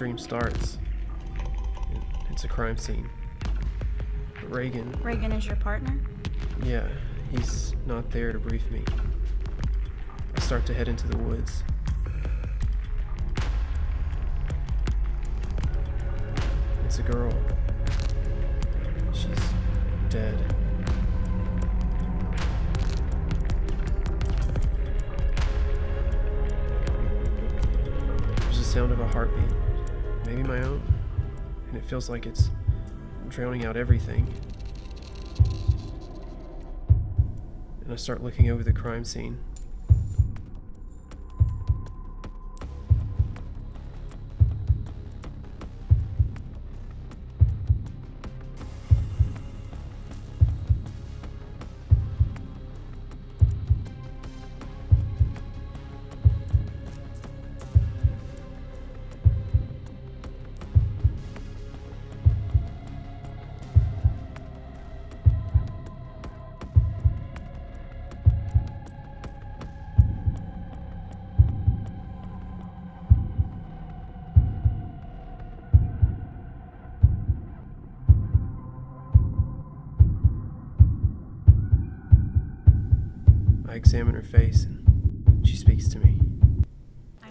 dream starts. It's a crime scene. Reagan, Reagan is your partner? yeah, he's not there to brief me. I start to head into the woods. It's a girl. She's dead. There's the sound of a heartbeat, maybe my own, and it feels like it's drowning out everything. And I start looking over the crime scene. I examine her face and she speaks to me.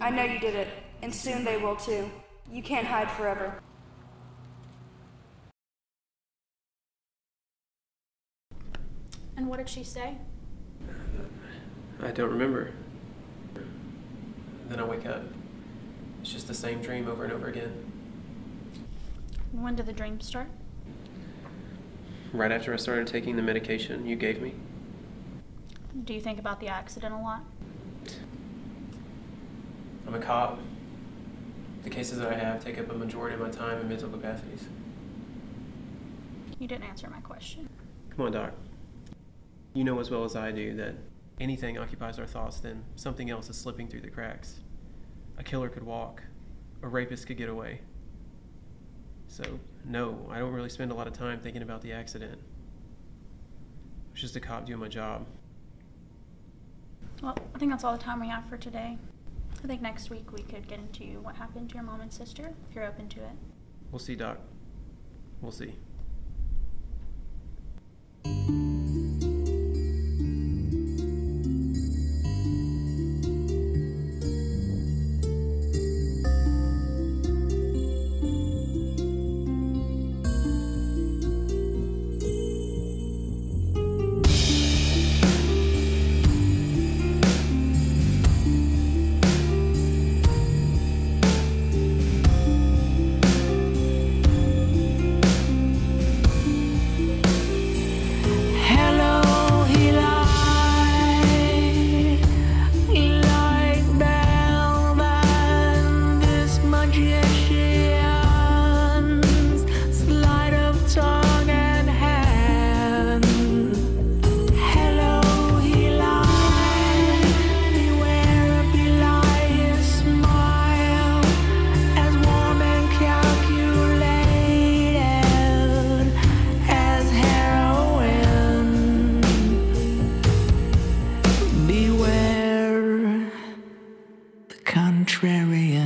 I know you did it, and soon they will too. You can't hide forever. And what did she say? I don't remember. Then I wake up. It's just the same dream over and over again. When did the dream start? Right after I started taking the medication you gave me, Do you think about the accident a lot? I'm a cop. The cases that I have take up a majority of my time and mental capacities. You didn't answer my question. Come on, Doc. You know as well as I do that anything occupies our thoughts, then something else is slipping through the cracks. A killer could walk, a rapist could get away. So, no, I don't really spend a lot of time thinking about the accident. I was just a cop doing my job. Well, I think that's all the time we have for today. I think next week we could get into what happened to your mom and sister, if you're open to it. We'll see, Doc. We'll see. Contrarian.